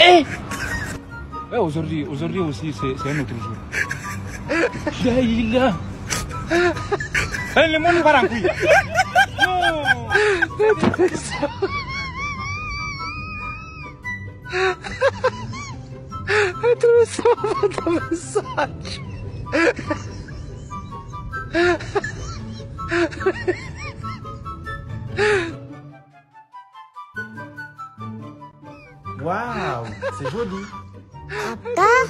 Eh Eh, aujourd'hui, aujourd'hui aussi, c'est un autre jour. La ilaha. Eh, le monde part en couille. Non Waouh, c'est joli. Eh